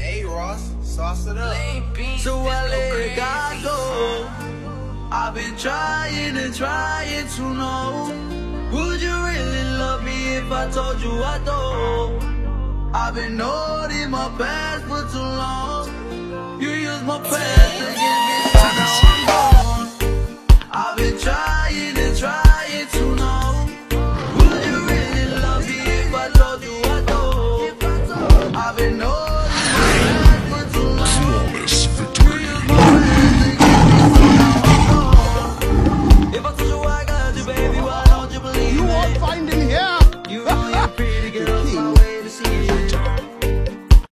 Hey Ross, sauce it up. So I let God go. I've been trying and trying to know. Would you really love me if I told you I don't? I've been holding my past for too long.